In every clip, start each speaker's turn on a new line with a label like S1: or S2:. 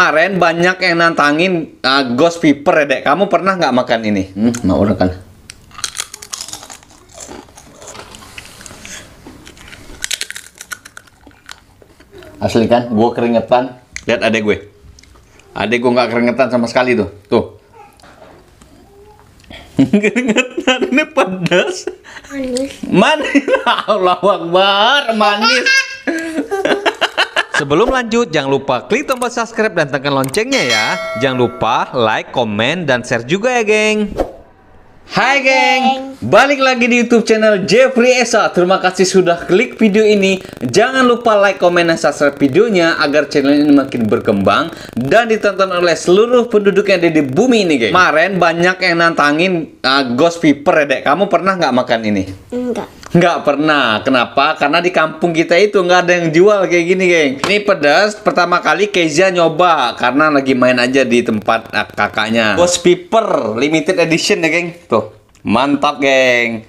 S1: Kemarin banyak yang nantangin uh, ghost pepper ya, Dek. Kamu pernah nggak makan ini? Hmm, mau udah kan? Asli kan? Gue keringetan. Lihat adek gue. Adek gue nggak keringetan sama sekali tuh. Tuh. keringetan ini pedas.
S2: Manis.
S1: Manis. Allah Akbar. Manis. Sebelum lanjut, jangan lupa klik tombol subscribe dan tekan loncengnya ya. Jangan lupa like, komen, dan share juga ya, geng. Hai geng, balik lagi di YouTube channel Jeffrey Esa. Terima kasih sudah klik video ini. Jangan lupa like, komen, dan subscribe videonya agar channel ini makin berkembang dan ditonton oleh seluruh penduduk yang ada di bumi ini, geng. Kemarin banyak yang nantangin uh, ghost pepper ya, Dek. Kamu pernah nggak makan ini?
S2: Enggak.
S1: Nggak pernah. Kenapa? Karena di kampung kita itu nggak ada yang jual kayak gini, geng. Ini pedas. Pertama kali Kezia nyoba karena lagi main aja di tempat kakaknya. Ghost Pepper limited edition ya, geng. Tuh, mantap, geng.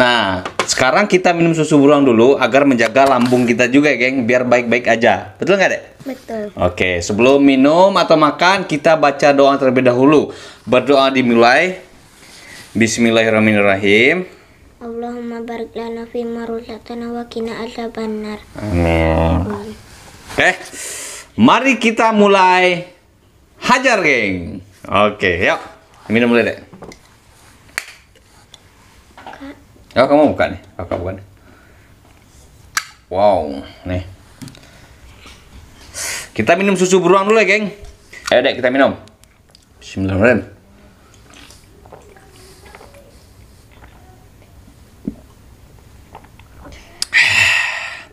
S1: Nah, sekarang kita minum susu beruang dulu agar menjaga lambung kita juga, geng. Biar baik-baik aja. Betul nggak, Dek?
S2: Betul.
S1: Oke, sebelum minum atau makan, kita baca doa terlebih dahulu. Berdoa dimulai. Bismillahirrahmanirrahim.
S2: Allahumma barik lana fi ma razaqtana wa qina adzabannar.
S1: Amin. Oke, mari kita mulai hajar, geng. Oke, yuk. Minum dulu, Dek. Oh, kamu buka nih. Kakak buka nih. Wow, nih. Kita minum susu beruang dulu ya, geng. Ayo, Dek, kita minum. Bismillahirrahmanirrahim.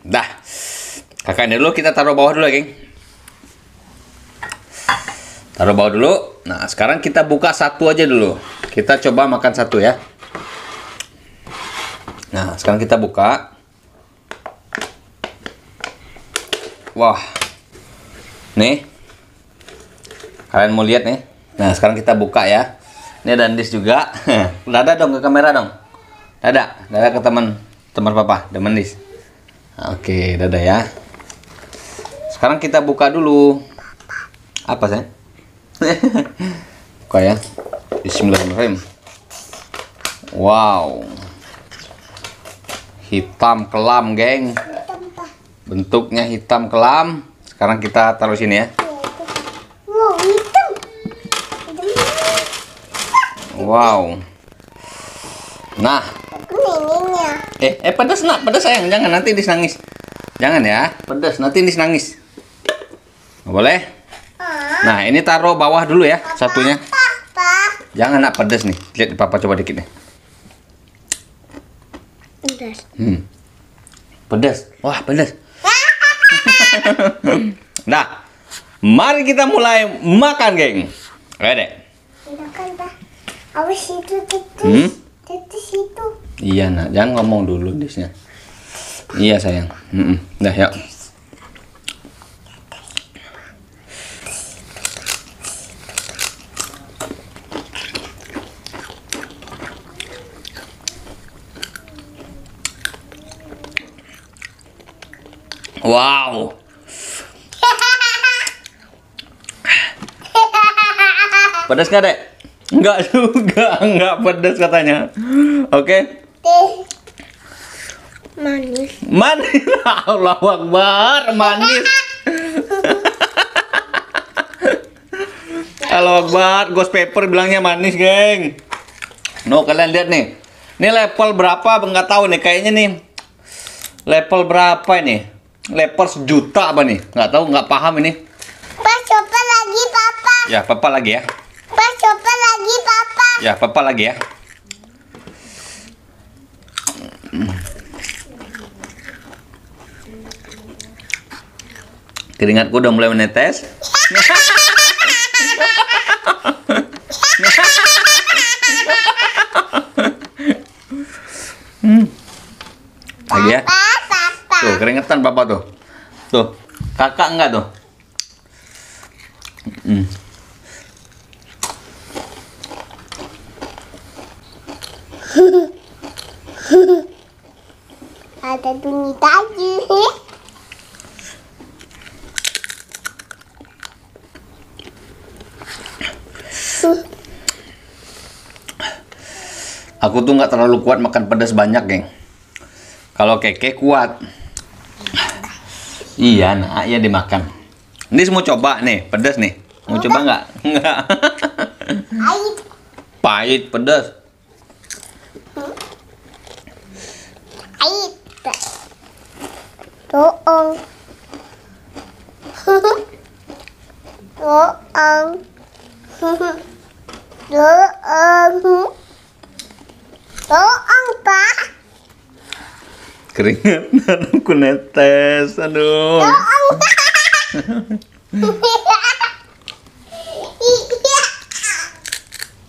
S1: Dah. Ini dulu kita taruh bawah dulu ya, geng. Taruh bawah dulu. Nah, sekarang kita buka satu aja dulu. Kita coba makan satu ya. Nah, sekarang kita buka. Wah. Nih. Kalian mau lihat nih? Nah, sekarang kita buka ya. Ini ada Andis juga. Dada dong ke kamera dong. Dada, dada ke teman teman papa, teman Andis. Oke, dadah ya. Sekarang kita buka dulu. Apa sih? buka ya. Bismillahirrahmanirrahim. Wow. Hitam kelam, geng. Bentuknya hitam kelam. Sekarang kita taruh sini ya.
S2: Wow.
S1: Nah, eh, eh pedas nak, pedas sayang, jangan nanti dis nangis. Jangan ya, pedas nanti dis nangis. Nggak boleh? Nah, ini taruh bawah dulu ya, satunya.
S2: Papa.
S1: Jangan nak pedas nih. Lihat papa coba dikit nih.
S2: Pedas.
S1: Hmm. Pedas. Wah, pedas. nah, mari kita mulai makan, geng. Ayo, Dek.
S2: Silakan, Pak. Awas itu titus.
S1: Hmm?
S2: Itu.
S1: Iya, nak. Jangan ngomong dulu, disnya. Iya, sayang. Mm Dah, yuk. Wow. Pedas nggak, Dek? Enggak juga, enggak pedas katanya. Oke.
S2: Teh. Manis.
S1: Manis. Allah Akbar, manis. Allah Akbar, Ghost Pepper bilangnya manis, geng. No, kalian lihat nih. Ini level berapa? Enggak tahu nih, kayaknya nih. Level berapa ini? Level sejuta apa nih? Enggak tahu, enggak paham ini.
S2: Pak, coba lagi, Papa.
S1: Ya, papa lagi ya.
S2: Pak, coba lagi, Papa.
S1: Ya, papa lagi ya. Keringatku udah mulai menetes. Hmm. Lagi ya. Tuh, keringetan papa tuh. Tuh, kakak enggak tuh? Hmm.
S2: Ada bunyi tadi.
S1: Aku tuh nggak terlalu kuat makan pedas banyak, geng. Kalau keke kuat. Iya, nah, iya dimakan. Ini semua coba nih, pedas nih. Mau coba nggak? Nggak.
S2: Air.
S1: Pahit, pedas.
S2: Air. Doong. Doong. Doong. Doong, Pak.
S1: Keringetan aku netes, aduh.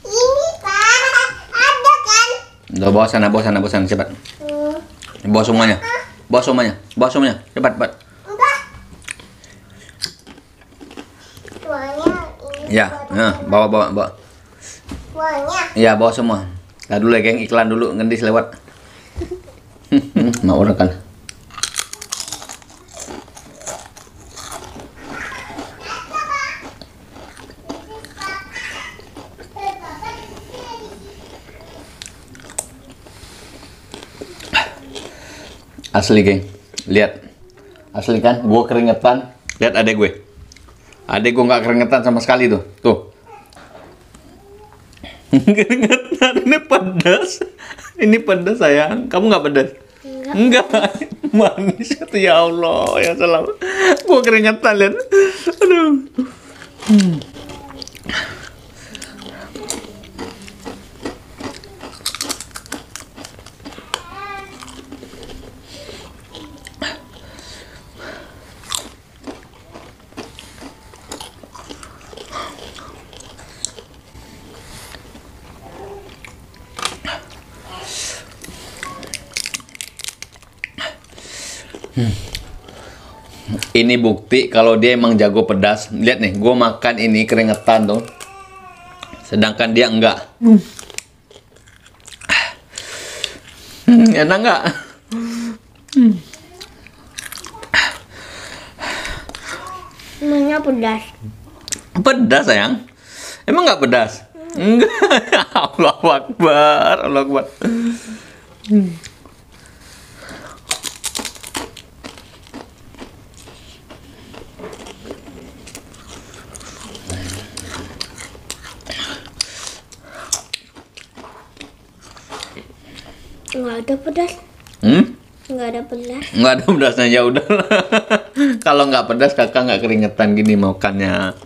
S2: Ini Pak, ada kan?
S1: Udah bawa sana, bawa sana, bawa sana, cepat. Bawa semuanya. Bawa semuanya, bawa semuanya. Cepat, cepat. Ya, nah, bawa, bawa, bawa. Iya, bawa semua. Nah dulu ya, geng, iklan dulu, ngendis lewat. Mau kan? Asli, geng. Lihat. Asli kan? Gue keringetan. Lihat adek gue. Adek gue nggak keringetan sama sekali tuh. Tuh. Keringetan ini pedas. Ini pedas sayang. Kamu nggak pedas? Enggak. Manis itu ya Allah ya salam. Gue keringetan lihat. Aduh. Ini bukti kalau dia emang jago pedas. Lihat nih, gue makan ini keringetan tuh. Sedangkan dia enggak. Hmm, enak enggak?
S2: Semuanya pedas.
S1: Pedas sayang. Emang enggak pedas? Enggak. Allah Akbar. Allah Akbar.
S2: Enggak ada pedas.
S1: Hmm?
S2: Enggak ada pedas.
S1: Nggak ada pedasnya ya udah. Kalau nggak pedas kakak nggak keringetan gini makannya.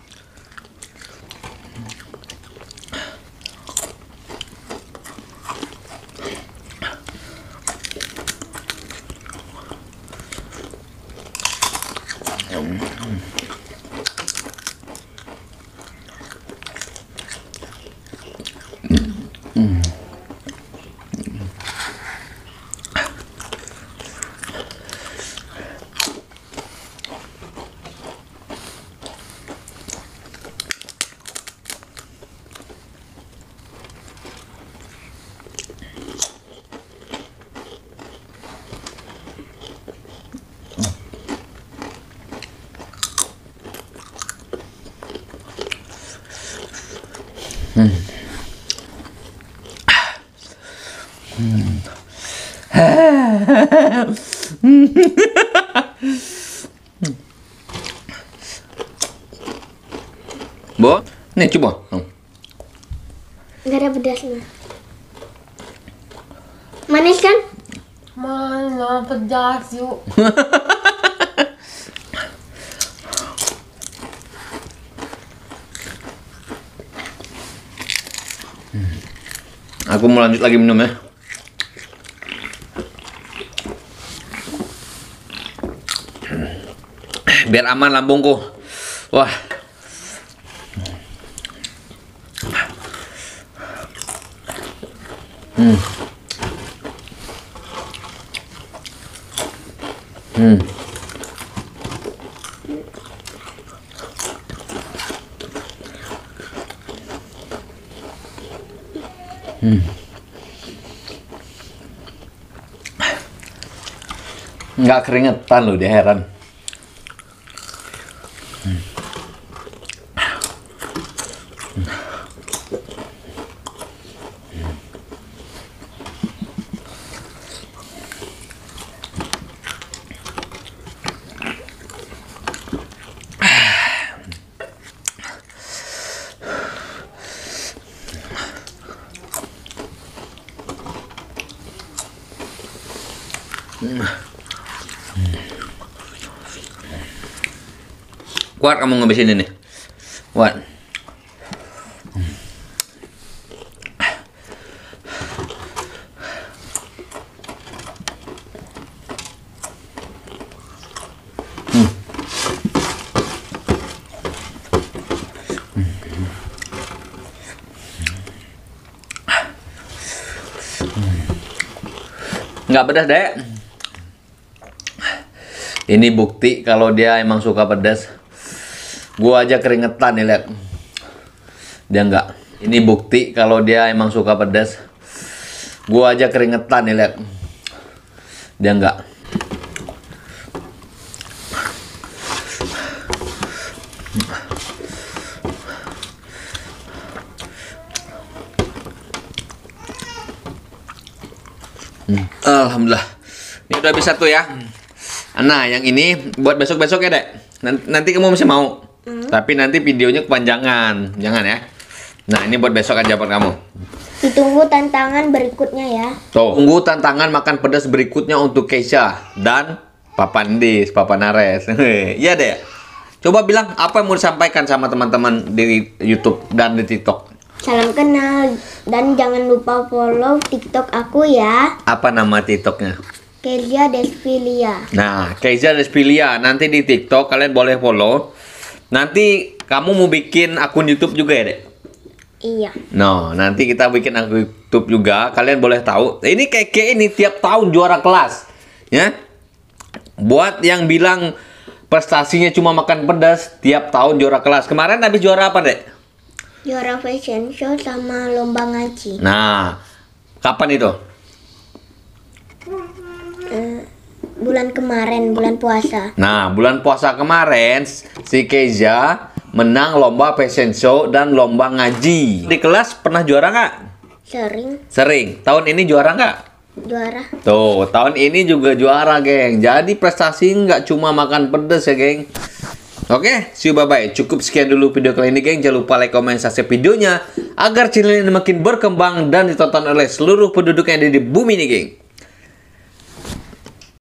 S1: Bo, nih coba. Hmm.
S2: Enggak ada pedasnya. Manis kan?
S3: Mana pedas yuk.
S1: Aku mau lanjut lagi minum ya. Biar aman lambungku. Wah. Hmm. Hmm. Nggak keringetan loh, dia heran. Kuat kamu ngabisin ini. Kuat. Nggak pedas, Dek. Ini bukti kalau dia emang suka pedas. Gua aja keringetan nih, lihat. Dia nggak. Ini bukti kalau dia emang suka pedas. Gua aja keringetan nih, lihat. Dia nggak. Alhamdulillah. Ini udah bisa tuh ya. Nah, yang ini buat besok-besok ya, Dek. Nanti, nanti kamu masih mau. Tapi nanti videonya kepanjangan. Jangan ya. Nah, ini buat besok aja buat kamu.
S2: Ditunggu tantangan berikutnya ya.
S1: Tuh, tunggu tantangan makan pedas berikutnya untuk Keisha dan Papa Andis, Papa Nares. Iya, Dek. Coba bilang apa yang mau disampaikan sama teman-teman di YouTube dan di TikTok.
S2: Salam kenal dan jangan lupa follow TikTok aku ya.
S1: Apa nama TikToknya?
S2: Kelia Desfilia.
S1: Nah, Keiza Despilia nanti di TikTok kalian boleh follow. Nanti kamu mau bikin akun YouTube juga ya, Dek?
S2: Iya.
S1: No, nanti kita bikin akun YouTube juga. Kalian boleh tahu. Ini keke ini tiap tahun juara kelas, ya. Buat yang bilang prestasinya cuma makan pedas, tiap tahun juara kelas. Kemarin habis juara apa, Dek?
S2: Juara fashion show sama lomba ngaji.
S1: Nah, kapan itu?
S2: Eh, bulan kemarin, bulan puasa.
S1: Nah, bulan puasa kemarin si Keiza menang lomba fashion show dan lomba ngaji. Di kelas pernah juara nggak?
S2: Sering
S1: Sering. Tahun ini juara nggak?
S2: juara.
S1: Tuh, tahun ini juga juara, geng. Jadi prestasi nggak cuma makan pedes ya, geng. Oke, see you bye-bye. Cukup sekian dulu video kali ini, geng. Jangan lupa like, komen, subscribe videonya. Agar channel ini makin berkembang dan ditonton oleh seluruh penduduk yang ada di bumi ini, geng.